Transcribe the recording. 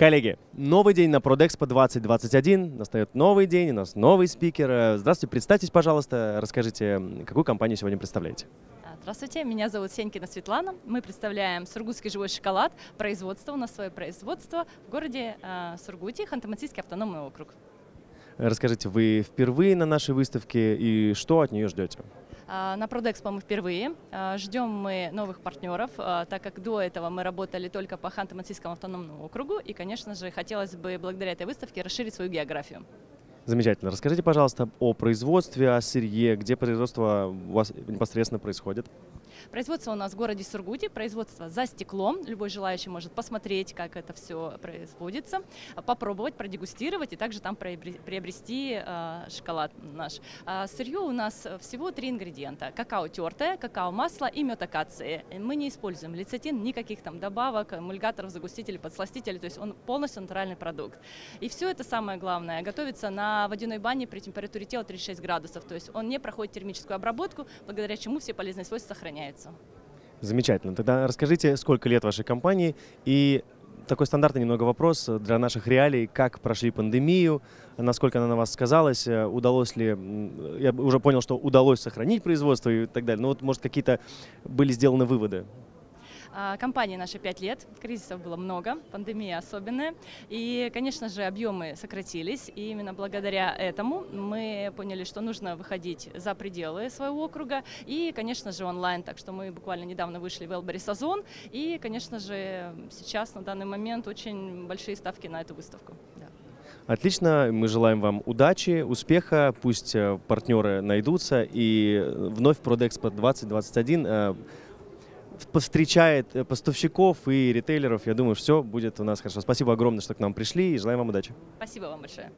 Коллеги, новый день на Продэкспо 2021. Настает новый день, у нас новый спикер. Здравствуйте, представьтесь, пожалуйста, расскажите, какую компанию сегодня представляете? А, Здравствуйте, меня зовут Сенькина Светлана. Мы представляем Сургутский живой шоколад. Производство, у нас свое производство в городе э, Сургуте, Ханты-Мансийский автономный округ. Расскажите, вы впервые на нашей выставке и что от нее ждете? А, На Продэкспо мы впервые. А, Ждем мы новых партнеров, а, так как до этого мы работали только по Ханты-Мансийскому автономному округу. И, конечно же, хотелось бы благодаря этой выставке расширить свою географию. Замечательно. Расскажите, пожалуйста, о производстве, о сырье, где производство у вас непосредственно происходит. Производство у нас в городе Сургуте, производство за стеклом. Любой желающий может посмотреть, как это все производится, попробовать, продегустировать и также там приобре- приобрести а, шоколад наш. А, Сырье у нас всего три ингредиента. Какао тертое, какао-масло и мед акации. Мы не используем лецитин, никаких там добавок, эмульгаторов, загустителей, подсластителей. То есть он полностью натуральный продукт. И все это самое главное. Готовится на водяной бане при температуре тела 36 градусов. То есть он не проходит термическую обработку, благодаря чему все полезные свойства сохраняются. Замечательно. Тогда расскажите, сколько лет вашей компании? И такой стандартный немного вопрос для наших реалий, как прошли пандемию, насколько она на вас сказалась, удалось ли, я уже понял, что удалось сохранить производство и так далее, но вот, может, какие-то были сделаны выводы? А, Компании наши 5 лет, кризисов было много, пандемия особенная. И, конечно же, объемы сократились. И именно благодаря этому мы поняли, что нужно выходить за пределы своего округа. И, конечно же, онлайн. Так что мы буквально недавно вышли в Элбери Сазон. И, конечно же, сейчас на данный момент очень большие ставки на эту выставку. Да. Отлично, мы желаем вам удачи, успеха, пусть э, партнеры найдутся и вновь Продэкспо 2021 э, повстречает э, поставщиков и ритейлеров. Я думаю, все будет у нас хорошо. Спасибо огромное, что к нам пришли и желаем вам удачи. Спасибо вам большое.